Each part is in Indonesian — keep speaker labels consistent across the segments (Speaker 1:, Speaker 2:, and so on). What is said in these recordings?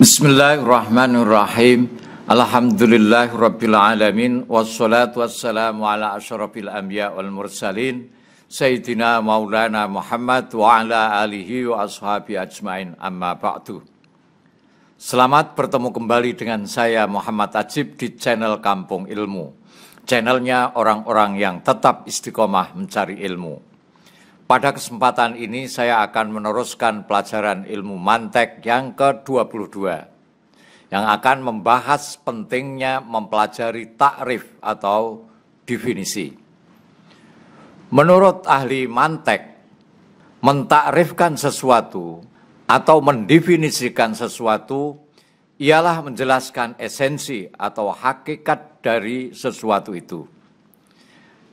Speaker 1: Bismillahirrahmanirrahim. Alhamdulillahirabbil alamin wassalatu wassalamu ala asyrafil anbiya wal mursalin sayyidina maulana Muhammad wa ala alihi wa ashabi ajmain amma ba'du. Selamat bertemu kembali dengan saya Muhammad Ajib di channel Kampung Ilmu. Channelnya orang-orang yang tetap istiqomah mencari ilmu. Pada kesempatan ini saya akan meneruskan pelajaran ilmu mantek yang ke-22 yang akan membahas pentingnya mempelajari takrif atau definisi. Menurut ahli mantek, mentakrifkan sesuatu atau mendefinisikan sesuatu ialah menjelaskan esensi atau hakikat dari sesuatu itu.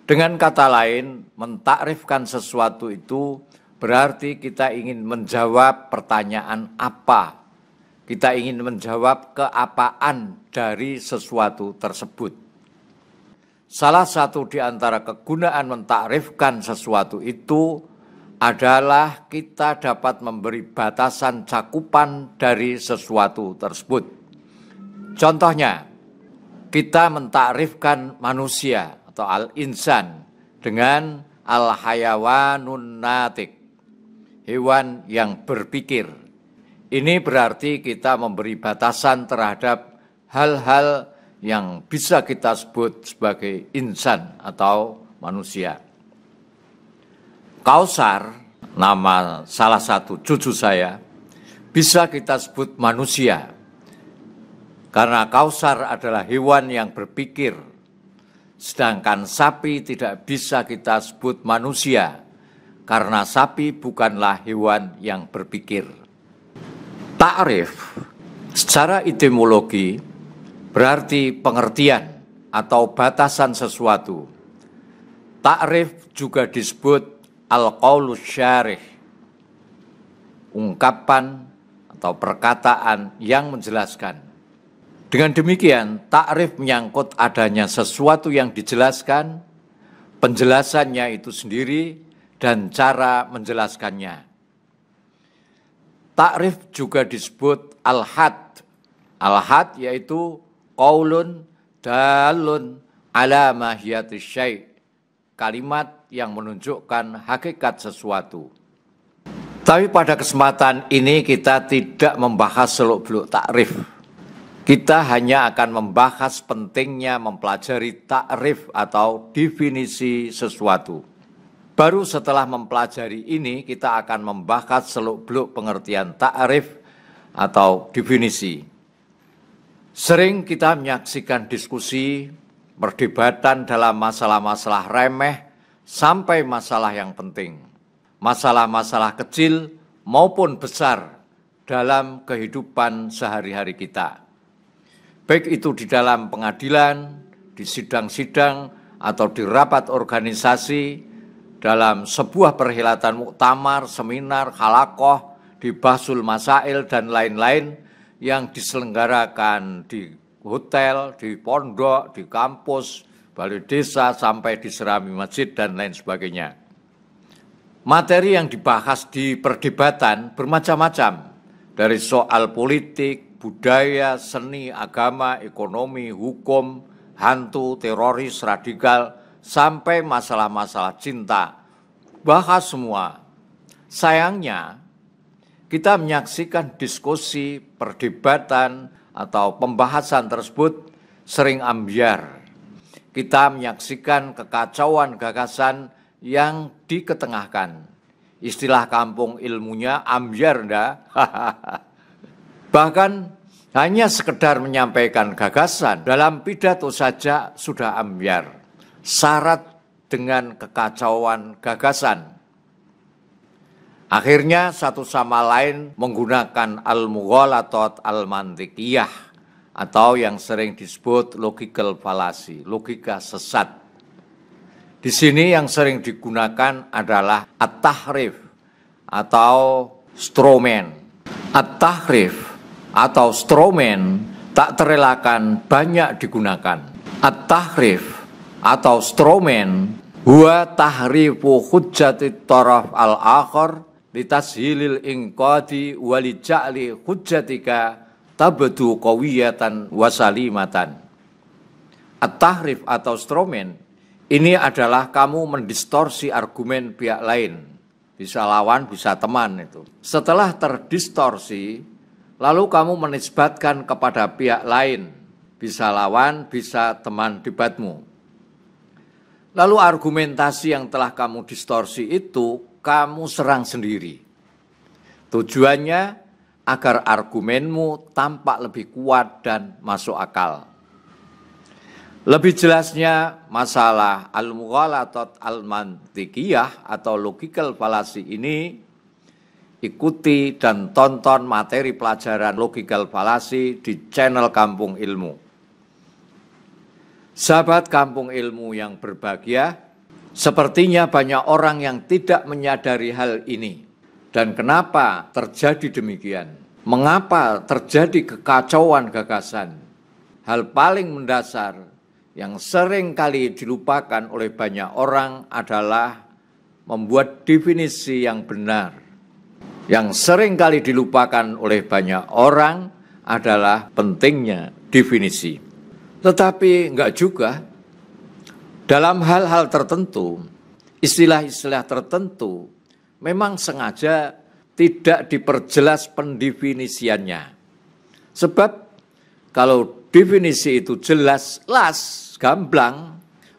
Speaker 1: Dengan kata lain, mentakrifkan sesuatu itu berarti kita ingin menjawab pertanyaan apa. Kita ingin menjawab keapaan dari sesuatu tersebut. Salah satu di antara kegunaan mentakrifkan sesuatu itu adalah kita dapat memberi batasan cakupan dari sesuatu tersebut. Contohnya, kita mentakrifkan manusia atau al-insan dengan al-hayawanun natik, hewan yang berpikir. Ini berarti kita memberi batasan terhadap hal-hal yang bisa kita sebut sebagai insan atau manusia. Kausar, nama salah satu cucu saya, bisa kita sebut manusia. Karena kausar adalah hewan yang berpikir, Sedangkan sapi tidak bisa kita sebut manusia, karena sapi bukanlah hewan yang berpikir. Ta'rif secara etimologi berarti pengertian atau batasan sesuatu. Ta'rif juga disebut al-qaulus syarih, ungkapan atau perkataan yang menjelaskan. Dengan demikian, takrif menyangkut adanya sesuatu yang dijelaskan, penjelasannya itu sendiri, dan cara menjelaskannya. Takrif juga disebut al-had. Al-had yaitu qaulun dalun ala mahiyatis syai' kalimat yang menunjukkan hakikat sesuatu. Tapi pada kesempatan ini kita tidak membahas seluk-beluk takrif kita hanya akan membahas pentingnya mempelajari takrif atau definisi sesuatu. Baru setelah mempelajari ini, kita akan membahas seluk-beluk pengertian takrif atau definisi. Sering kita menyaksikan diskusi, perdebatan dalam masalah-masalah remeh sampai masalah yang penting. Masalah-masalah kecil maupun besar dalam kehidupan sehari-hari kita baik itu di dalam pengadilan, di sidang-sidang, atau di rapat organisasi, dalam sebuah perhelatan muktamar, seminar, halakoh, di Basul Masail, dan lain-lain yang diselenggarakan di hotel, di pondok, di kampus, balai desa, sampai di serami masjid, dan lain sebagainya. Materi yang dibahas di perdebatan bermacam-macam, dari soal politik, budaya, seni, agama, ekonomi, hukum, hantu, teroris, radikal, sampai masalah-masalah cinta. Bahas semua. Sayangnya, kita menyaksikan diskusi, perdebatan, atau pembahasan tersebut sering ambiar. Kita menyaksikan kekacauan gagasan yang diketengahkan. Istilah kampung ilmunya ambiar enggak? Bahkan hanya sekedar menyampaikan gagasan dalam pidato saja sudah ambiar. Syarat dengan kekacauan gagasan. Akhirnya satu sama lain menggunakan al-mughalatat al-mantikiyah atau yang sering disebut logical fallacy, logika sesat. Di sini yang sering digunakan adalah at-tahrif atau stroman. At-tahrif atau stromen tak terelakkan banyak digunakan. At-tahrif atau stromen huwa tahrifu hujjati taraf al-akhar litashilil inqadi wali ja'li hujjatika tabdu qawiyatan wasalimatan. At-tahrif atau stromen ini adalah kamu mendistorsi argumen pihak lain. Bisa lawan, bisa teman itu. Setelah terdistorsi, lalu kamu menisbatkan kepada pihak lain. Bisa lawan, bisa teman debatmu. Lalu argumentasi yang telah kamu distorsi itu, kamu serang sendiri. Tujuannya agar argumenmu tampak lebih kuat dan masuk akal. Lebih jelasnya masalah al-mughalatat al-mantikiyah atau logical fallacy ini ikuti dan tonton materi pelajaran logical fallacy di channel Kampung Ilmu. Sahabat Kampung Ilmu yang berbahagia, sepertinya banyak orang yang tidak menyadari hal ini. Dan kenapa terjadi demikian? Mengapa terjadi kekacauan gagasan? Hal paling mendasar yang sering kali dilupakan oleh banyak orang adalah membuat definisi yang benar. Yang sering kali dilupakan oleh banyak orang adalah pentingnya definisi. Tetapi enggak juga. Dalam hal-hal tertentu, istilah-istilah tertentu memang sengaja tidak diperjelas pendefinisiannya. Sebab kalau definisi itu jelas, las, gamblang,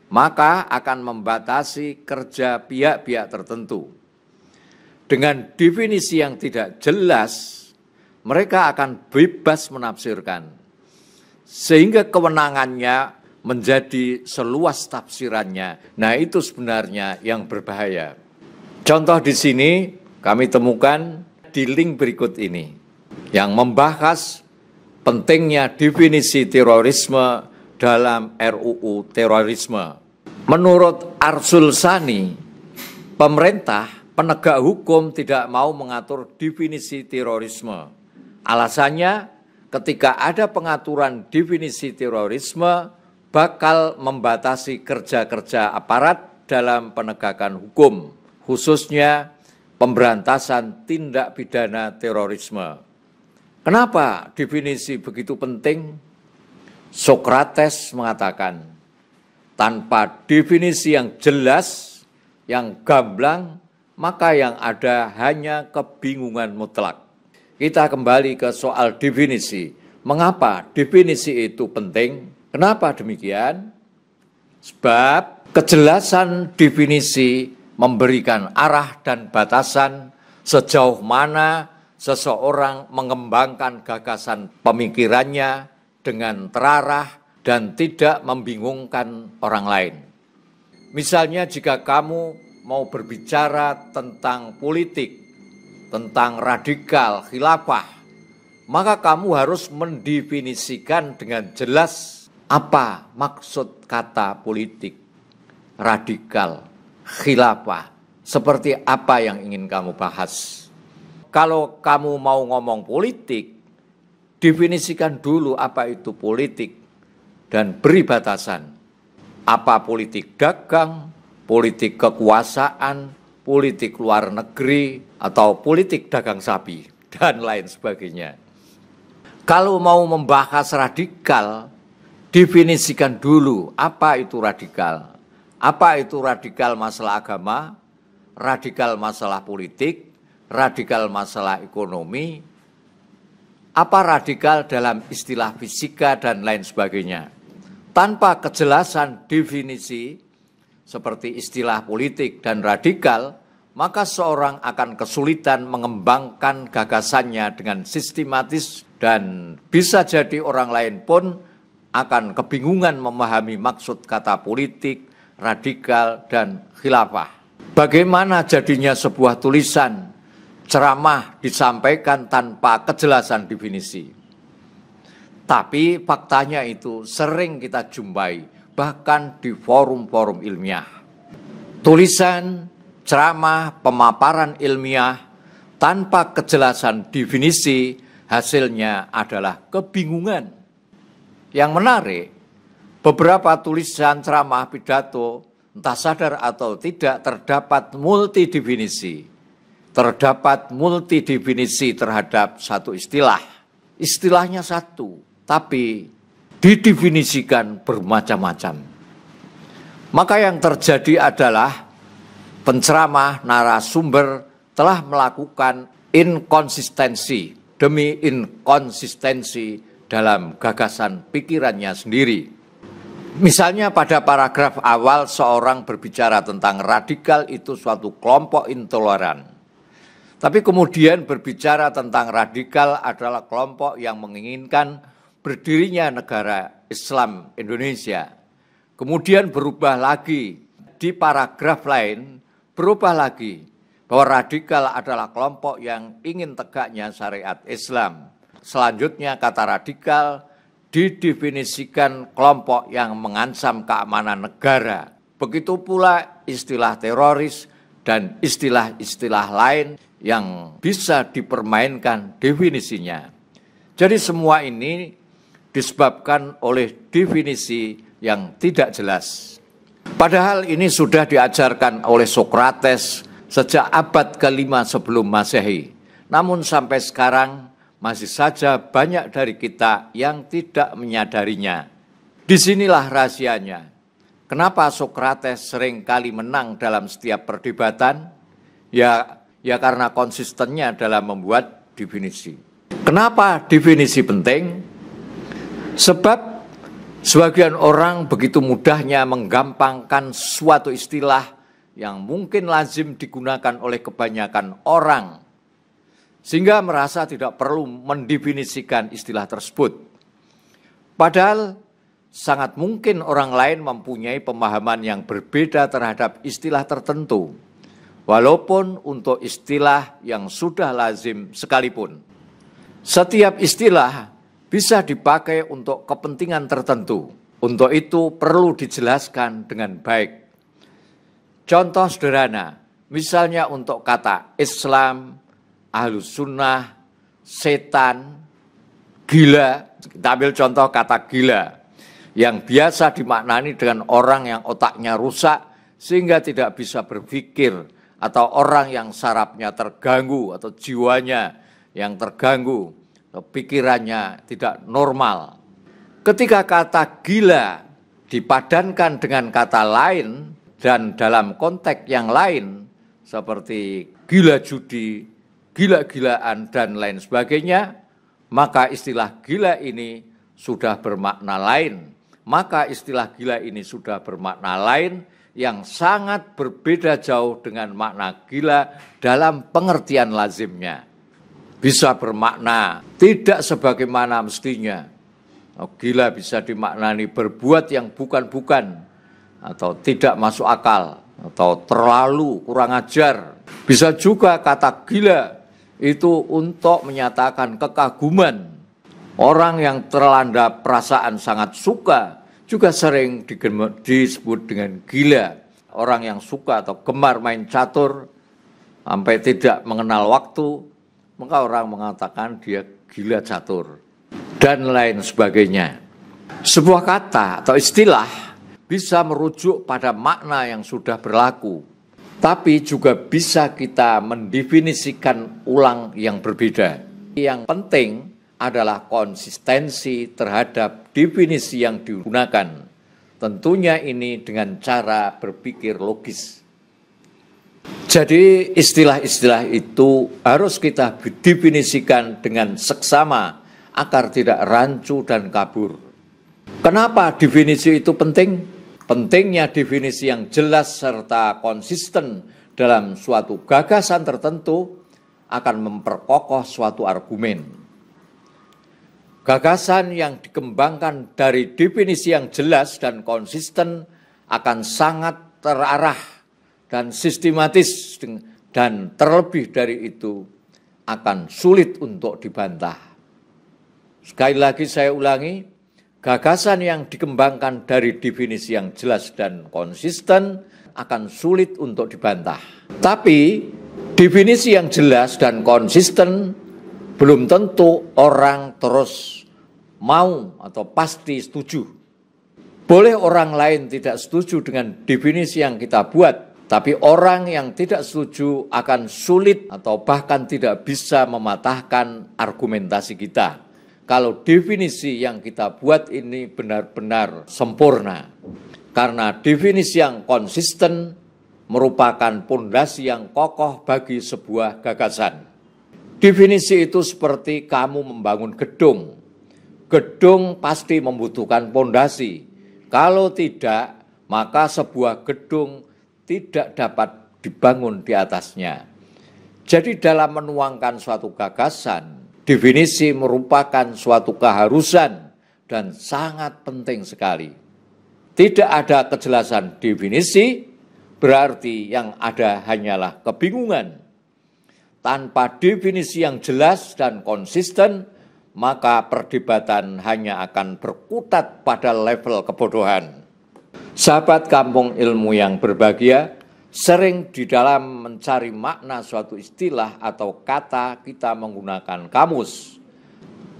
Speaker 1: maka akan membatasi kerja pihak-pihak tertentu. Dengan definisi yang tidak jelas, mereka akan bebas menafsirkan, sehingga kewenangannya menjadi seluas tafsirannya. Nah, itu sebenarnya yang berbahaya. Contoh di sini kami temukan di link berikut ini yang membahas pentingnya definisi terorisme dalam RUU terorisme. Menurut Arsul Sani, pemerintah penegak hukum tidak mau mengatur definisi terorisme. Alasannya, ketika ada pengaturan definisi terorisme, bakal membatasi kerja-kerja aparat dalam penegakan hukum, khususnya pemberantasan tindak pidana terorisme. Kenapa definisi begitu penting? Sokrates mengatakan, tanpa definisi yang jelas, yang gamblang, maka yang ada hanya kebingungan mutlak. Kita kembali ke soal definisi. Mengapa definisi itu penting? Kenapa demikian? Sebab kejelasan definisi memberikan arah dan batasan sejauh mana seseorang mengembangkan gagasan pemikirannya, dengan terarah dan tidak membingungkan orang lain. Misalnya jika kamu mau berbicara tentang politik, tentang radikal, khilafah, maka kamu harus mendefinisikan dengan jelas apa maksud kata politik, radikal, khilafah, seperti apa yang ingin kamu bahas. Kalau kamu mau ngomong politik, definisikan dulu apa itu politik dan beri batasan. Apa politik dagang, politik kekuasaan, politik luar negeri, atau politik dagang sapi, dan lain sebagainya. Kalau mau membahas radikal, definisikan dulu apa itu radikal. Apa itu radikal masalah agama, radikal masalah politik, radikal masalah ekonomi, apa radikal dalam istilah fisika dan lain sebagainya. Tanpa kejelasan definisi seperti istilah politik dan radikal, maka seorang akan kesulitan mengembangkan gagasannya dengan sistematis dan bisa jadi orang lain pun akan kebingungan memahami maksud kata politik, radikal, dan khilafah. Bagaimana jadinya sebuah tulisan ceramah disampaikan tanpa kejelasan definisi. Tapi faktanya itu sering kita jumpai bahkan di forum-forum ilmiah. Tulisan, ceramah, pemaparan ilmiah tanpa kejelasan definisi hasilnya adalah kebingungan. Yang menarik, beberapa tulisan ceramah pidato entah sadar atau tidak terdapat multi definisi terdapat multi definisi terhadap satu istilah. istilahnya satu, tapi didefinisikan bermacam-macam. Maka yang terjadi adalah penceramah narasumber telah melakukan inkonsistensi demi inkonsistensi dalam gagasan pikirannya sendiri. Misalnya pada paragraf awal seorang berbicara tentang radikal itu suatu kelompok intoleran. Tapi kemudian berbicara tentang radikal adalah kelompok yang menginginkan berdirinya negara Islam Indonesia. Kemudian berubah lagi di paragraf lain, berubah lagi bahwa radikal adalah kelompok yang ingin tegaknya syariat Islam. Selanjutnya kata radikal didefinisikan kelompok yang mengancam keamanan negara. Begitu pula istilah teroris dan istilah-istilah lain yang bisa dipermainkan definisinya. Jadi semua ini disebabkan oleh definisi yang tidak jelas. Padahal ini sudah diajarkan oleh Sokrates sejak abad kelima sebelum Masehi. Namun sampai sekarang masih saja banyak dari kita yang tidak menyadarinya. Di sinilah rahasianya. Kenapa Sokrates sering kali menang dalam setiap perdebatan? Ya, ya karena konsistennya dalam membuat definisi. Kenapa definisi penting? Sebab sebagian orang begitu mudahnya menggampangkan suatu istilah yang mungkin lazim digunakan oleh kebanyakan orang sehingga merasa tidak perlu mendefinisikan istilah tersebut. Padahal sangat mungkin orang lain mempunyai pemahaman yang berbeda terhadap istilah tertentu, walaupun untuk istilah yang sudah lazim sekalipun. Setiap istilah bisa dipakai untuk kepentingan tertentu. Untuk itu perlu dijelaskan dengan baik. Contoh sederhana, misalnya untuk kata Islam, ahlus sunnah, setan, gila. Kita ambil contoh kata gila yang biasa dimaknani dengan orang yang otaknya rusak sehingga tidak bisa berpikir atau orang yang sarafnya terganggu atau jiwanya yang terganggu pikirannya tidak normal. Ketika kata gila dipadankan dengan kata lain dan dalam konteks yang lain seperti gila judi, gila-gilaan dan lain sebagainya, maka istilah gila ini sudah bermakna lain. Maka istilah gila ini sudah bermakna lain yang sangat berbeda jauh dengan makna gila dalam pengertian lazimnya bisa bermakna tidak sebagaimana mestinya. Oh, gila bisa dimaknani berbuat yang bukan-bukan atau tidak masuk akal atau terlalu kurang ajar. Bisa juga kata gila itu untuk menyatakan kekaguman. Orang yang terlanda perasaan sangat suka juga sering disebut dengan gila. Orang yang suka atau gemar main catur sampai tidak mengenal waktu maka orang mengatakan dia gila catur dan lain sebagainya. Sebuah kata atau istilah bisa merujuk pada makna yang sudah berlaku, tapi juga bisa kita mendefinisikan ulang yang berbeda. Yang penting adalah konsistensi terhadap definisi yang digunakan. Tentunya ini dengan cara berpikir logis. Jadi istilah-istilah itu harus kita definisikan dengan seksama agar tidak rancu dan kabur. Kenapa definisi itu penting? Pentingnya definisi yang jelas serta konsisten dalam suatu gagasan tertentu akan memperkokoh suatu argumen. Gagasan yang dikembangkan dari definisi yang jelas dan konsisten akan sangat terarah dan sistematis dan terlebih dari itu akan sulit untuk dibantah. Sekali lagi saya ulangi, gagasan yang dikembangkan dari definisi yang jelas dan konsisten akan sulit untuk dibantah. Tapi definisi yang jelas dan konsisten belum tentu orang terus mau atau pasti setuju. Boleh orang lain tidak setuju dengan definisi yang kita buat, tapi orang yang tidak setuju akan sulit atau bahkan tidak bisa mematahkan argumentasi kita. kalau definisi yang kita buat ini benar-benar sempurna. Karena definisi yang konsisten merupakan pondasi yang kokoh bagi sebuah gagasan. Definisi itu seperti kamu membangun gedung. Gedung pasti membutuhkan pondasi. Kalau tidak, maka sebuah gedung tidak dapat dibangun di atasnya. Jadi dalam menuangkan suatu gagasan, definisi merupakan suatu keharusan dan sangat penting sekali. Tidak ada kejelasan definisi, berarti yang ada hanyalah kebingungan tanpa definisi yang jelas dan konsisten, maka perdebatan hanya akan berkutat pada level kebodohan. Sahabat kampung ilmu yang berbahagia, sering di dalam mencari makna suatu istilah atau kata kita menggunakan kamus.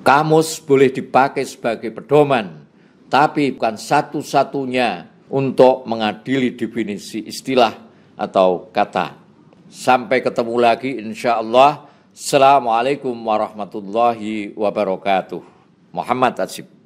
Speaker 1: Kamus boleh dipakai sebagai pedoman, tapi bukan satu-satunya untuk mengadili definisi istilah atau kata. Sampai ketemu lagi insya Allah. Assalamualaikum warahmatullahi wabarakatuh. Muhammad Asyib.